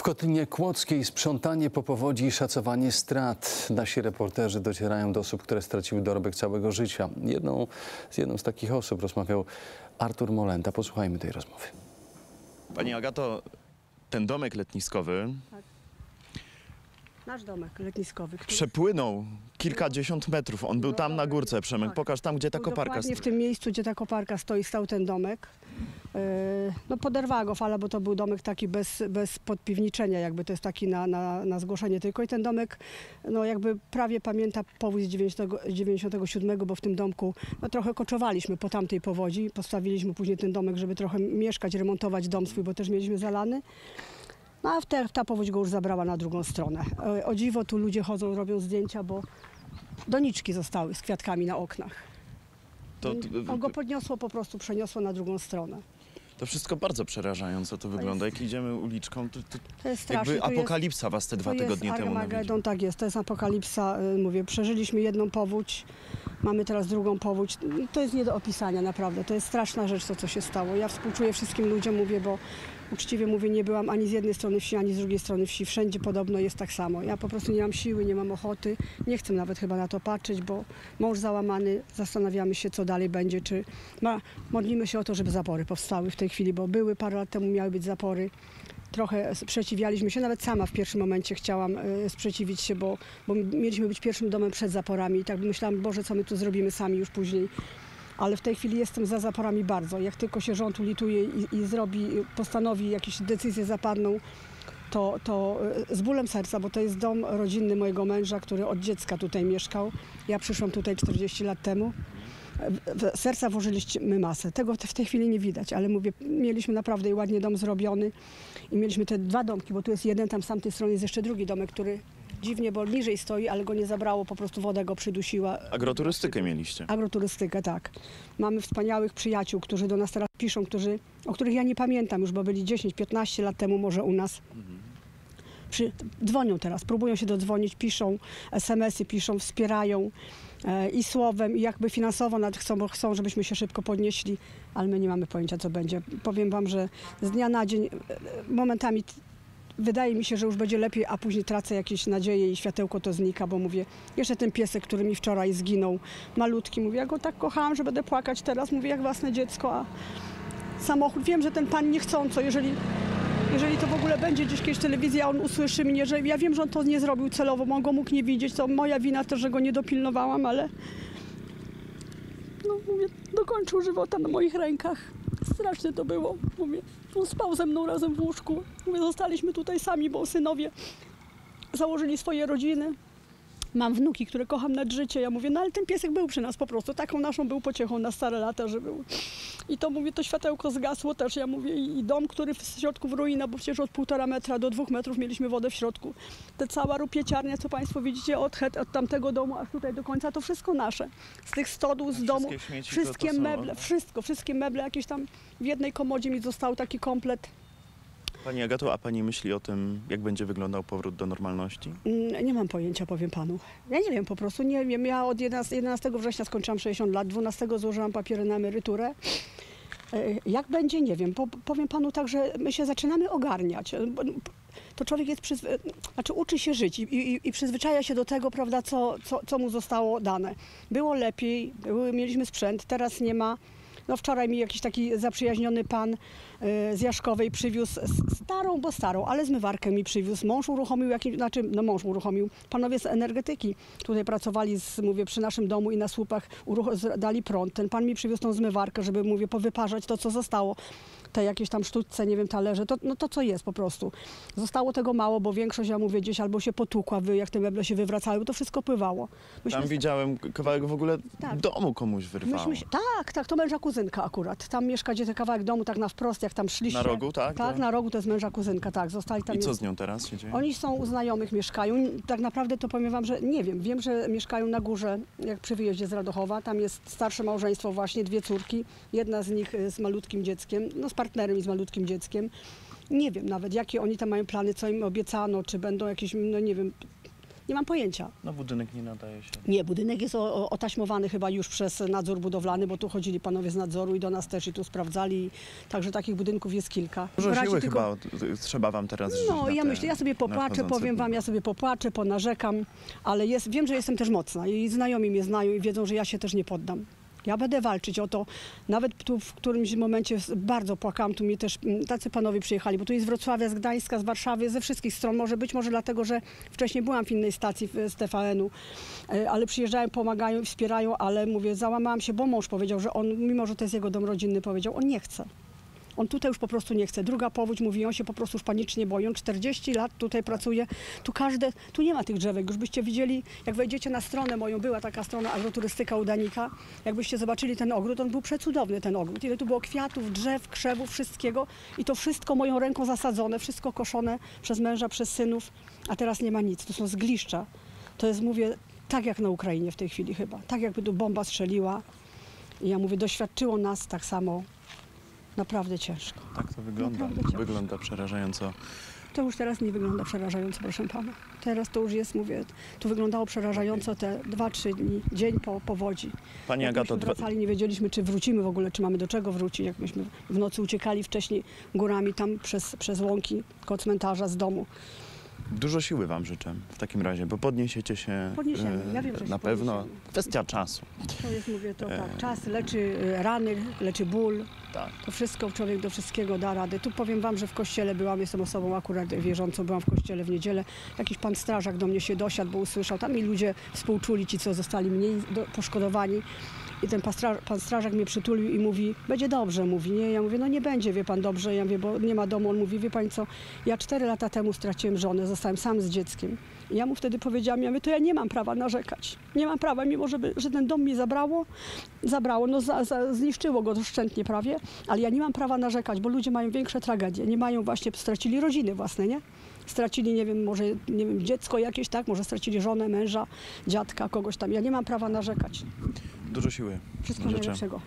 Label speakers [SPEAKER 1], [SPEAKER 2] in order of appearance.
[SPEAKER 1] W Kotlinie Kłodzkiej sprzątanie po powodzi i szacowanie strat. Nasi reporterzy docierają do osób, które straciły dorobek całego życia. Jedną, z jedną z takich osób rozmawiał Artur Molenta. Posłuchajmy tej rozmowy.
[SPEAKER 2] Pani Agato, ten domek letniskowy
[SPEAKER 3] Nasz domek letniskowy. Który
[SPEAKER 2] przepłynął kilkadziesiąt metrów. On był
[SPEAKER 3] No
[SPEAKER 2] tam na
[SPEAKER 3] tak,
[SPEAKER 2] górce, Przemek.
[SPEAKER 3] tak.
[SPEAKER 2] Pokaż tam, gdzie ta
[SPEAKER 3] był
[SPEAKER 2] koparka
[SPEAKER 3] Dokładnie w
[SPEAKER 2] stoi.
[SPEAKER 3] tym miejscu, gdzie ta koparka stoi, stał ten domek. Yy, No poderwała go fala, bo to był domek taki bez, bez podpiwniczenia, jakby to jest taki na, na, na zgłoszenie tylko. I ten domek, no jakby prawie pamięta powódź z 90, 97, bo w tym domku no, trochę koczowaliśmy po tamtej powodzi. Postawiliśmy później ten domek, żeby trochę mieszkać, remontować dom swój, bo też mieliśmy zalany. No a te, ta powódź go już zabrała na drugą stronę. E, O dziwo tu ludzie chodzą, robią zdjęcia, bo doniczki zostały z kwiatkami na oknach.
[SPEAKER 2] To,
[SPEAKER 3] On go podniosło, po prostu przeniosło na drugą stronę.
[SPEAKER 2] to wszystko bardzo przerażająco to wygląda. Jak idziemy uliczką, to, to
[SPEAKER 3] To jest straszne.
[SPEAKER 2] jakby
[SPEAKER 3] to jest-
[SPEAKER 2] apokalipsa was te dwa tygodnie temu nawiedzi.
[SPEAKER 3] Tak jest, to jest apokalipsa. y, Mówię, przeżyliśmy jedną powódź, mamy teraz drugą powódź. To jest nie do opisania, naprawdę. To jest straszna rzecz, to co się stało. Ja współczuję wszystkim ludziom, mówię, bo uczciwie mówię, nie byłam ani z jednej strony wsi, ani z drugiej strony wsi. Wszędzie podobno jest tak samo. Ja po prostu nie mam siły, nie mam ochoty. Nie chcę nawet chyba na to patrzeć, bo mąż załamany, zastanawiamy się, co dalej będzie. Czy ma, modlimy się o to, żeby zapory powstały w tej chwili, bo były parę lat temu, miały być zapory trochę sprzeciwialiśmy się. Nawet sama w pierwszym momencie chciałam e, sprzeciwić się, bo, bo mieliśmy być pierwszym domem przed zaporami. I tak myślałam, Boże, co my tu zrobimy sami już później. Ale w tej chwili jestem za zaporami bardzo. Jak tylko się rząd ulituje i, i zrobi, postanowi, jakieś decyzje zapadną, to, to e, z bólem serca, bo to jest dom rodzinny mojego męża, który od dziecka tutaj mieszkał. Ja przyszłam tutaj 40 lat temu. W- serca włożyliśmy masę. Tego w tej chwili nie widać, ale mówię, mieliśmy naprawdę i ładnie dom zrobiony i mieliśmy te dwa domki, bo tu jest jeden, tam z tamtej strony jest jeszcze drugi domek, który dziwnie, bo niżej stoi, ale go nie zabrało, po prostu woda go przydusiła.
[SPEAKER 2] Agroturystykę mieliście.
[SPEAKER 3] Agroturystykę, tak. Mamy wspaniałych przyjaciół, którzy do nas teraz piszą, którzy, o których ja nie pamiętam już, bo byli 10-15 lat temu może u nas. Przy, dzwonią teraz, próbują się dodzwonić, piszą SMS-y, piszą, wspierają e, i słowem, i jakby finansowo nawet chcą, bo chcą, żebyśmy się szybko podnieśli, ale my nie mamy pojęcia, co będzie. Powiem wam, że z dnia na dzień e, momentami wydaje mi się, że już będzie lepiej, a później tracę jakieś nadzieje i światełko to znika, bo mówię, jeszcze ten piesek, który mi wczoraj zginął, malutki, mówię, ja go tak kochałam, że będę płakać teraz, mówię, jak własne dziecko, a samochód, wiem, że ten pan niechcąco, jeżeli, jeżeli to w ogóle będzie gdzieś kiedyś telewizja, on usłyszy mnie, że ja wiem, że on to nie zrobił celowo, bo on go mógł nie widzieć, to moja wina też, że go nie dopilnowałam, ale no mówię, dokończył żywota na moich rękach. Straszne to było, mówię. On spał ze mną razem w łóżku. Mówię, zostaliśmy tutaj sami, bo synowie założyli swoje rodziny. Mam wnuki, które kocham nad życie. Ja mówię, no ale ten piesek był przy nas po prostu. Taką naszą był pociechą na stare lata, że był. I to mówię, to światełko zgasło też. Ja mówię, i dom, który w środku w ruina, bo przecież od półtora metra do dwóch metrów mieliśmy wodę w środku. Ta cała rupieciarnia, co Państwo widzicie, od, het, od tamtego domu aż tutaj do końca, to wszystko nasze. Z tych stodół, z domu,
[SPEAKER 2] wszystkie śmieci to-
[SPEAKER 3] wszystkie
[SPEAKER 2] to są-
[SPEAKER 3] meble, wszystko, wszystkie meble jakieś tam w jednej komodzie mi został taki komplet.
[SPEAKER 2] Pani Agato, a pani myśli o tym, jak będzie wyglądał powrót do normalności?
[SPEAKER 3] Mm, Nie mam pojęcia, powiem panu. Ja nie wiem, po prostu nie wiem. Ja od 11, 11 września skończyłam 60 lat, 12 złożyłam papiery na emeryturę. E, Jak będzie, nie wiem. Po, powiem panu tak, że my się zaczynamy ogarniać. E, bo- To człowiek jest przyzwy... znaczy uczy się żyć i, i, i przyzwyczaja się do tego, prawda, co, co, co mu zostało dane. Było lepiej, były, mieliśmy sprzęt, teraz nie ma. No wczoraj mi jakiś taki zaprzyjaźniony pan e, z Jaszkowej przywiózł starą, bo starą, ale zmywarkę mi przywiózł. Mąż uruchomił jakiś, znaczy no mąż uruchomił, panowie z energetyki tutaj pracowali, z, mówię, przy naszym domu i na słupach uruch- dali prąd. Ten pan mi przywiózł tą zmywarkę, żeby, mówię, powyparzać to, co zostało. Te jakieś tam sztuczce, nie wiem, talerze, to, no to co jest po prostu. Zostało tego mało, bo większość, ja mówię, gdzieś albo się potukła, wy, jak te meble się wywracały, bo to wszystko pływało.
[SPEAKER 2] Tam widziałem kawałek w ogóle
[SPEAKER 3] Tak.
[SPEAKER 2] domu komuś wyrwało.
[SPEAKER 3] Myśmy się, tak, tak, to męża kuzynka akurat. Tam mieszka gdzie ten kawałek domu, tak na wprost, jak tam szliście.
[SPEAKER 2] Na rogu, tak?
[SPEAKER 3] Tak,
[SPEAKER 2] To-
[SPEAKER 3] na rogu to jest męża kuzynka, tak. Zostali tam.
[SPEAKER 2] I co z nią teraz się dzieje?
[SPEAKER 3] Oni są u znajomych, mieszkają. Tak naprawdę to powiem wam, że nie wiem. Wiem, że mieszkają na górze, jak przy wyjeździe z Radochowa. Tam jest starsze małżeństwo właśnie, dwie córki. Jedna z nich y, z malutkim dzieckiem, no z partnerem i z malutkim dzieckiem. Nie wiem nawet, jakie oni tam mają plany, co im obiecano, czy będą jakieś, no nie wiem, Nie mam pojęcia.
[SPEAKER 2] No budynek nie nadaje się.
[SPEAKER 3] Nie, budynek jest o, o, otaśmowany chyba już przez nadzór budowlany, bo tu chodzili panowie z nadzoru i do nas też i tu sprawdzali. Także takich budynków jest kilka.
[SPEAKER 2] Dużo siły
[SPEAKER 3] tylko-
[SPEAKER 2] chyba trzeba wam teraz
[SPEAKER 3] No, ja
[SPEAKER 2] te
[SPEAKER 3] myślę, ja sobie popłaczę, powiem wam, ja sobie popłaczę, ponarzekam, ale jest, wiem, że jestem też mocna i znajomi mnie znają i wiedzą, że ja się też nie poddam. Ja będę walczyć o to. Nawet tu w którymś momencie bardzo płakałam, tu mnie też mm, tacy panowie przyjechali, bo tu jest z Wrocławia, z Gdańska, z Warszawy, ze wszystkich stron. Może być może dlatego, że wcześniej byłam w innej stacji z TVN-u, e, ale przyjeżdżają, pomagają wspierają, ale mówię, załamałam się, bo mąż powiedział, że on, mimo że to jest jego dom rodzinny, powiedział, on nie chce. On tutaj już po prostu nie chce. Druga powódź, mówi, on się po prostu już panicznie boi. On 40 lat tutaj pracuje. Tu każde, tu nie ma tych drzewek. Już byście widzieli, jak wejdziecie na stronę moją, była taka strona agroturystyka u Danika. Jakbyście zobaczyli ten ogród, on był przecudowny ten ogród. Ile tu było kwiatów, drzew, krzewów, wszystkiego. I to wszystko moją ręką zasadzone, wszystko koszone przez męża, przez synów. A teraz nie ma nic. To są zgliszcza. To jest, mówię, tak jak na Ukrainie w tej chwili chyba. Tak jakby tu bomba strzeliła. I ja mówię, doświadczyło nas tak samo. Naprawdę ciężko.
[SPEAKER 2] Tak to wygląda.
[SPEAKER 3] Naprawdę.
[SPEAKER 2] Wygląda przerażająco.
[SPEAKER 3] To już teraz nie wygląda przerażająco, proszę pana. Teraz to już jest, mówię, tu wyglądało przerażająco te dwa, trzy dni, dzień po powodzi.
[SPEAKER 2] Pani
[SPEAKER 3] Jak
[SPEAKER 2] Agato,
[SPEAKER 3] wracali, nie wiedzieliśmy, czy wrócimy w ogóle, czy mamy do czego wrócić. Jak myśmy w nocy uciekali wcześniej górami tam przez, przez łąki koło cmentarza z domu.
[SPEAKER 2] Dużo siły wam życzę w takim razie, bo podniesiecie się
[SPEAKER 3] Podniesiemy.
[SPEAKER 2] e,
[SPEAKER 3] Ja wiem, że się
[SPEAKER 2] na pewno.
[SPEAKER 3] podniesiemy.
[SPEAKER 2] Kwestia czasu.
[SPEAKER 3] To jest, mówię, to
[SPEAKER 2] E.
[SPEAKER 3] tak, czas leczy y, rany, leczy ból.
[SPEAKER 2] Tak.
[SPEAKER 3] To wszystko, człowiek do wszystkiego da radę. Tu powiem wam, że w kościele byłam, jestem osobą akurat wierzącą, byłam w kościele w niedzielę. Jakiś pan strażak do mnie się dosiadł, bo usłyszał. Tam i ludzie współczuli, ci, co zostali mniej do, poszkodowani. I ten pan, straż, pan strażak mnie przytulił i mówi, będzie dobrze, mówi, nie? Ja mówię, no nie będzie, wie pan, dobrze. Ja mówię, bo nie ma domu. On mówi, wie pani co, ja cztery lata temu straciłem żonę, zostałem sam z dzieckiem. I ja mu wtedy powiedziałam, ja mówię, to ja nie mam prawa narzekać. Nie mam prawa, mimo że, by, że ten dom mi zabrało, zabrało, no za, za, zniszczyło go doszczętnie prawie, ale ja nie mam prawa narzekać, bo ludzie mają większe tragedie. Nie mają właśnie, stracili rodziny własne, nie? Stracili, nie wiem, może nie wiem, dziecko jakieś, tak? Może stracili żonę, męża, dziadka, kogoś tam. Ja nie mam prawa narzekać.
[SPEAKER 2] Dużo siły.
[SPEAKER 3] Wszystkiego najlepszego.